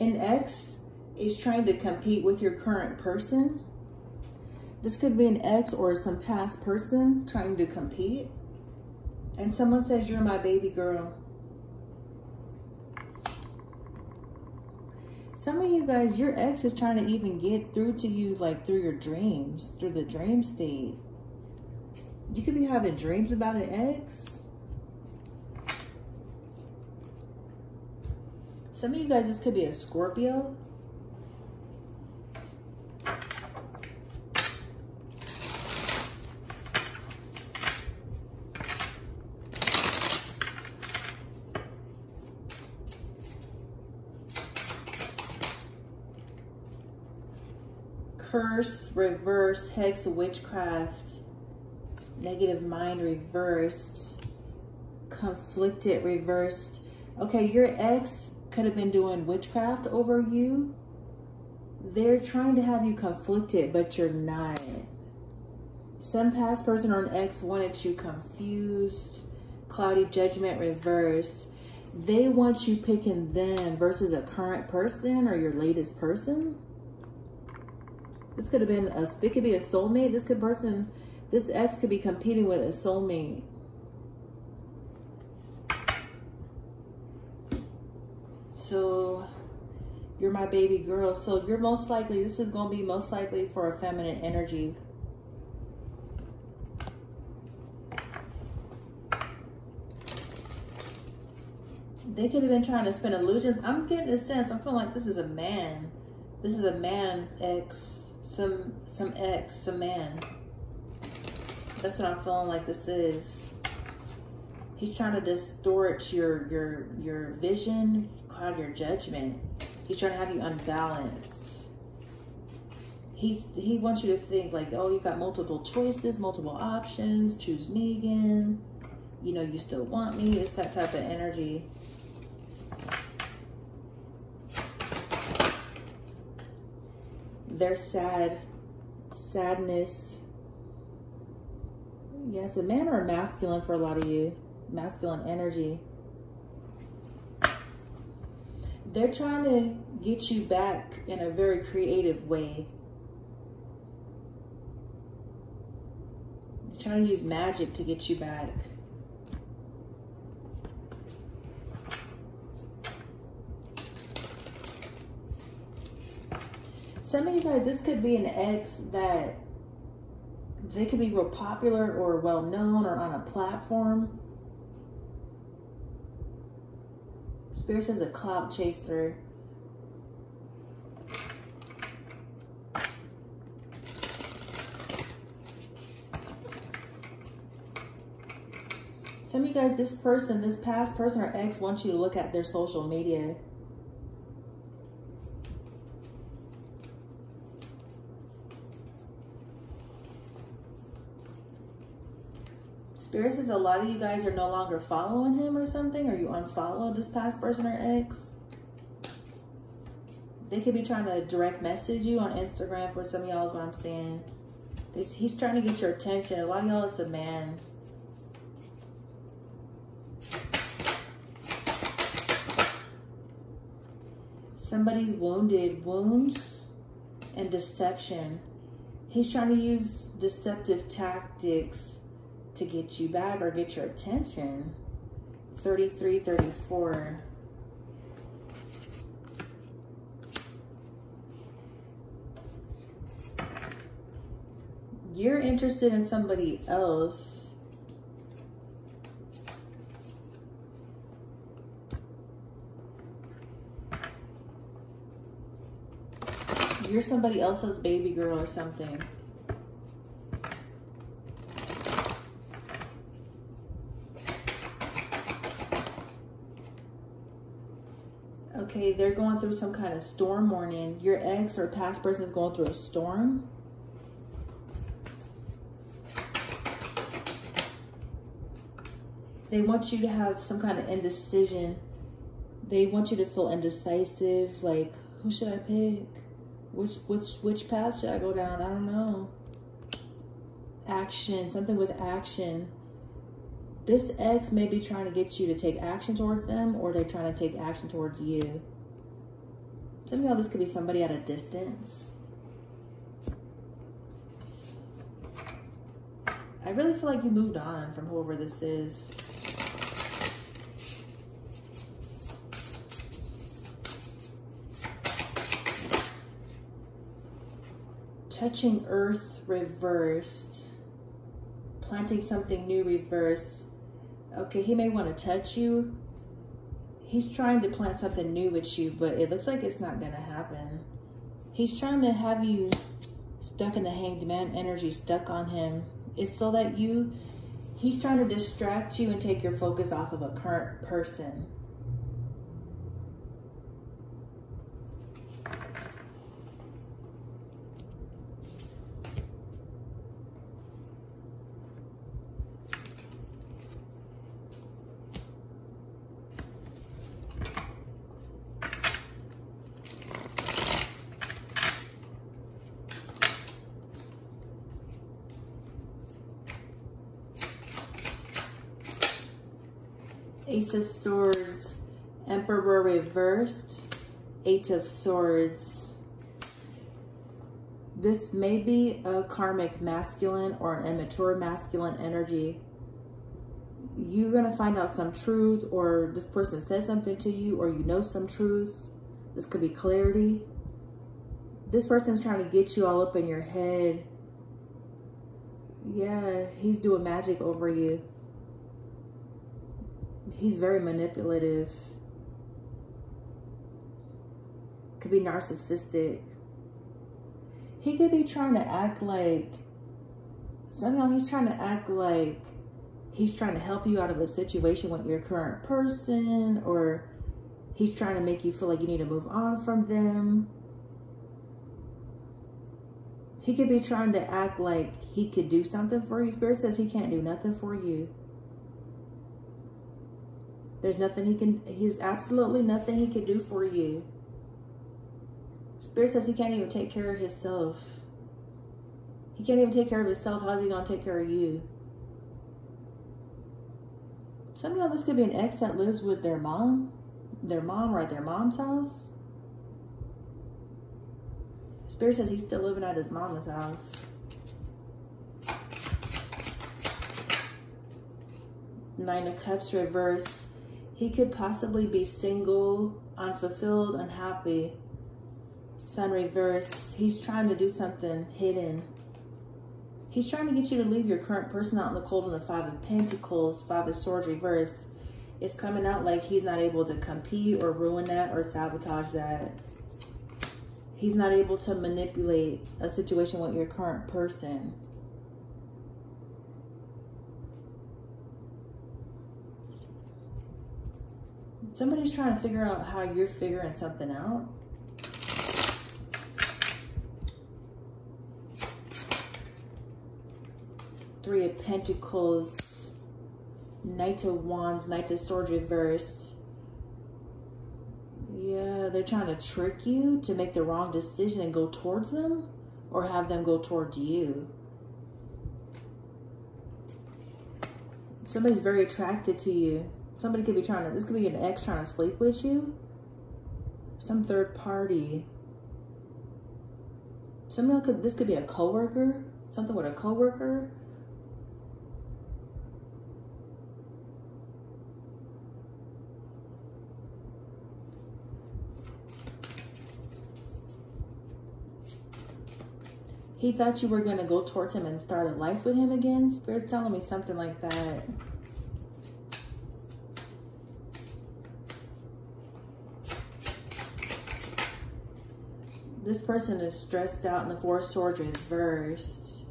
An ex is trying to compete with your current person. This could be an ex or some past person trying to compete. And someone says, you're my baby girl. Some of you guys, your ex is trying to even get through to you like through your dreams, through the dream state. You could be having dreams about an ex. Some of you guys, this could be a Scorpio. curse, reverse, hex, witchcraft, negative mind reversed, conflicted reversed. Okay, your ex could have been doing witchcraft over you. They're trying to have you conflicted, but you're not. Some past person or an ex wanted you confused, cloudy judgment reversed. They want you picking them versus a current person or your latest person. This could have been a, it could be a soulmate. This could person, this ex could be competing with a soulmate. So you're my baby girl. So you're most likely, this is going to be most likely for a feminine energy. They could have been trying to spin illusions. I'm getting a sense, I'm feeling like this is a man. This is a man ex some some ex, some man. That's what I'm feeling like this is. He's trying to distort your your your vision, cloud your judgment. He's trying to have you unbalanced. He's he wants you to think like, oh, you got multiple choices, multiple options. Choose me again. You know, you still want me. It's that type of energy. their sad, sadness. Yes, a man or a masculine for a lot of you. Masculine energy. They're trying to get you back in a very creative way. They're trying to use magic to get you back. some of you guys, this could be an ex that they could be real popular or well known or on a platform. Spirit says a cloud chaser. Some of you guys, this person, this past person or ex wants you to look at their social media. Spirit says a lot of you guys are no longer following him or something, or you unfollowed this past person or ex. They could be trying to direct message you on Instagram for some of y'all is what I'm saying. He's trying to get your attention. A lot of y'all, it's a man. Somebody's wounded. Wounds and deception. He's trying to use deceptive tactics to get you back or get your attention. 33, 34. You're interested in somebody else. You're somebody else's baby girl or something. okay, they're going through some kind of storm warning. Your ex or past person is going through a storm. They want you to have some kind of indecision. They want you to feel indecisive, like, who should I pick? Which, which, which path should I go down? I don't know. Action, something with action this ex may be trying to get you to take action towards them or they're trying to take action towards you. Some y'all, this could be somebody at a distance. I really feel like you moved on from whoever this is. touching earth reversed, planting something new reversed. Okay, he may want to touch you. He's trying to plant something new with you, but it looks like it's not going to happen. He's trying to have you stuck in the hanged man energy, stuck on him. It's so that you, he's trying to distract you and take your focus off of a current person. Ace of Swords, Emperor reversed, Eight of Swords. This may be a karmic masculine or an immature masculine energy. You're going to find out some truth or this person said something to you or you know some truth. This could be clarity. This person's trying to get you all up in your head. Yeah, he's doing magic over you he's very manipulative. Could be narcissistic. He could be trying to act like, somehow he's trying to act like he's trying to help you out of a situation with your current person or he's trying to make you feel like you need to move on from them. He could be trying to act like he could do something for you. Spirit says he can't do nothing for you. There's nothing he can, he's absolutely nothing he can do for you. Spirit says he can't even take care of himself. He can't even take care of himself. How's he going to take care of you? Some of y'all, this could be an ex that lives with their mom, their mom or at their mom's house. Spirit says he's still living at his mama's house. Nine of Cups reverse. He could possibly be single, unfulfilled, unhappy. Sun reverse. He's trying to do something hidden. He's trying to get you to leave your current person out in the cold in the Five of Pentacles, Five of Swords reverse. It's coming out like he's not able to compete or ruin that or sabotage that. He's not able to manipulate a situation with your current person. Somebody's trying to figure out how you're figuring something out. Three of Pentacles, Knight of Wands, Knight of Swords reversed. Yeah, they're trying to trick you to make the wrong decision and go towards them or have them go towards you. Somebody's very attracted to you. Somebody could be trying to, this could be an ex trying to sleep with you. Some third party. Someone could, this could be a coworker, something with a coworker. He thought you were going to go towards him and start a life with him again. Spirit's telling me something like that. This person is stressed out and the Four Swords reversed.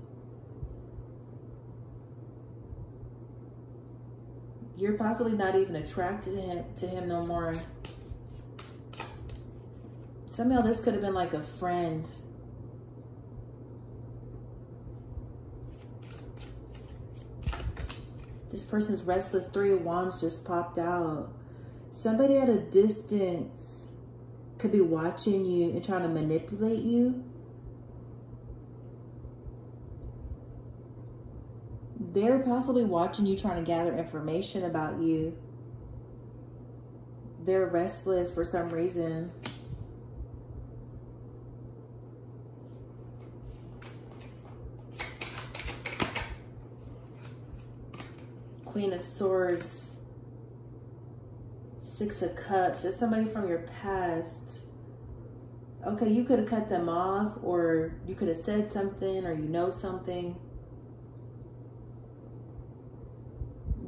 You're possibly not even attracted to him, to him no more. Somehow this could have been like a friend. This person's restless. Three of Wands just popped out. Somebody at a distance could be watching you and trying to manipulate you. They're possibly watching you trying to gather information about you. They're restless for some reason. Queen of Swords, Six of Cups. It's somebody from your past. Okay, you could have cut them off or you could have said something or you know something.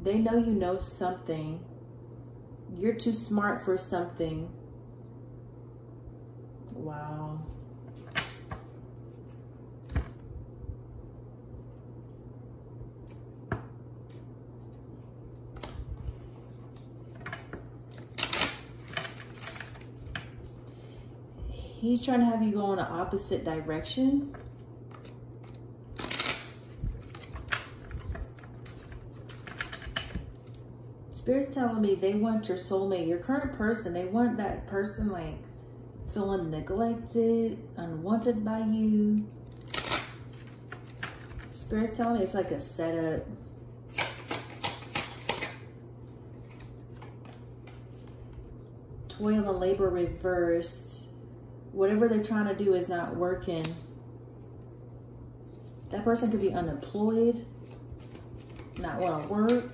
They know you know something. You're too smart for something. Wow. He's trying to have you go in the opposite direction. Spirit's telling me they want your soulmate, your current person. They want that person like feeling neglected, unwanted by you. Spirit's telling me it's like a setup. Toil and labor reversed whatever they're trying to do is not working. That person could be unemployed, not want to work.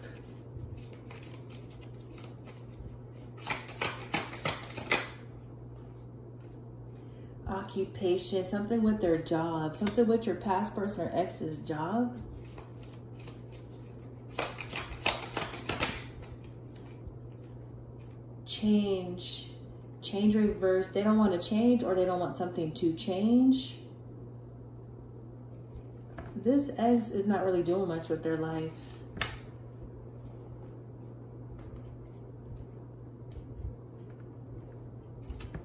Occupation, something with their job, something with your past person or ex's job. Change change reverse. They don't want to change or they don't want something to change. This ex is not really doing much with their life.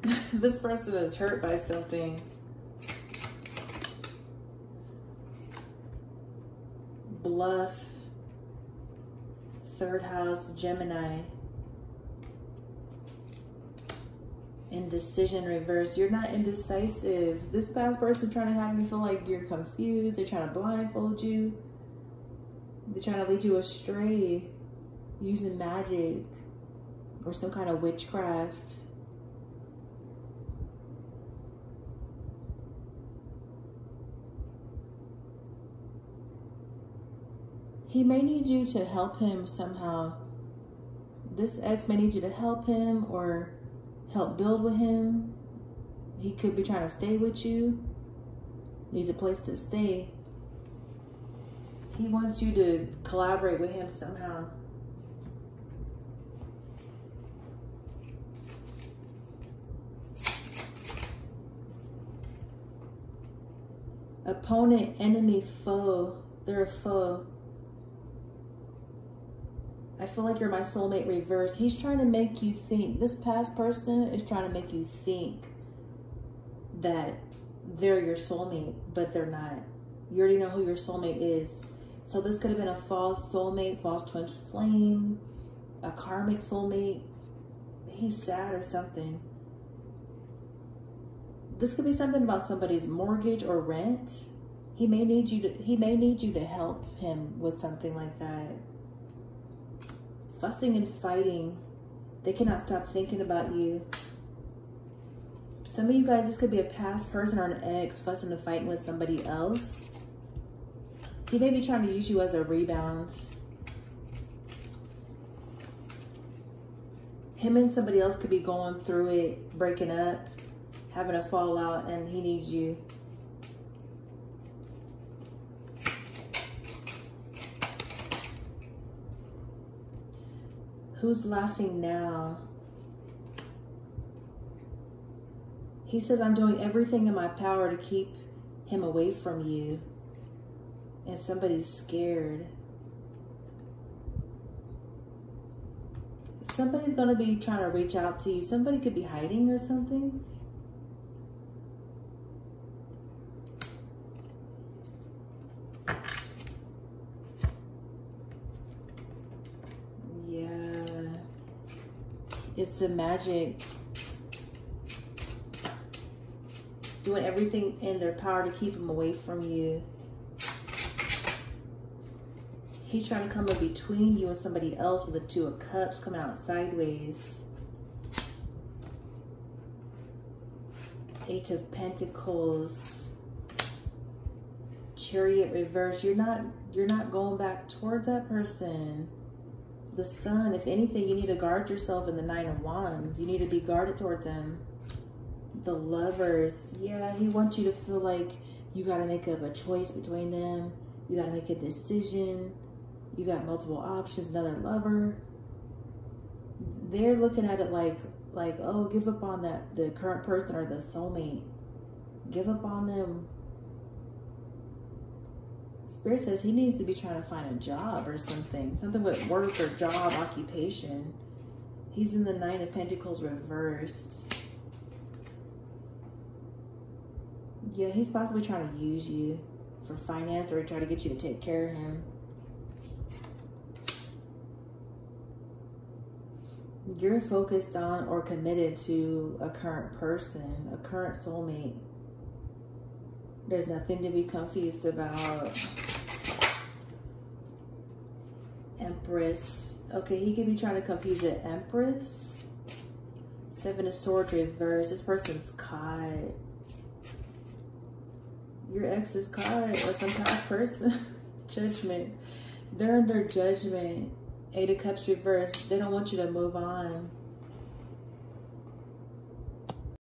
this person is hurt by something. Bluff, third house, Gemini. Indecision reverse. You're not indecisive. This past person trying to have you feel like you're confused. They're trying to blindfold you. They're trying to lead you astray using magic or some kind of witchcraft. He may need you to help him somehow. This ex may need you to help him or help build with him. He could be trying to stay with you. Needs a place to stay. He wants you to collaborate with him somehow. Opponent, enemy, foe. They're a foe. I feel like you're my soulmate reverse. He's trying to make you think, this past person is trying to make you think that they're your soulmate, but they're not. You already know who your soulmate is. So this could have been a false soulmate, false twin flame, a karmic soulmate. He's sad or something. This could be something about somebody's mortgage or rent. He may need you to he may need you to help him with something like that fussing and fighting. They cannot stop thinking about you. Some of you guys, this could be a past person or an ex fussing and fighting with somebody else. He may be trying to use you as a rebound. Him and somebody else could be going through it, breaking up, having a fallout, and he needs you. Who's laughing now? He says, I'm doing everything in my power to keep him away from you. And somebody's scared. Somebody's going to be trying to reach out to you. Somebody could be hiding or something. It's the magic. Doing everything in their power to keep him away from you. He's trying to come in between you and somebody else with the Two of Cups coming out sideways. Eight of Pentacles. Chariot reverse. You're not you're not going back towards that person. The sun, if anything, you need to guard yourself in the nine of wands. You need to be guarded towards him. The lovers, yeah, he wants you to feel like you got to make up a choice between them. You got to make a decision. You got multiple options, another lover. They're looking at it like, like, oh, give up on that, the current person or the soulmate. Give up on them Spirit says he needs to be trying to find a job or something. Something with work or job, occupation. He's in the Nine of Pentacles reversed. Yeah, he's possibly trying to use you for finance or try to get you to take care of him. You're focused on or committed to a current person, a current soulmate. There's nothing to be confused about. Empress. Okay, he could be trying to confuse the Empress. Seven of Swords reverse. This person's caught. Your ex is caught or some past person. judgment. They're under judgment. Eight of Cups reverse. They don't want you to move on.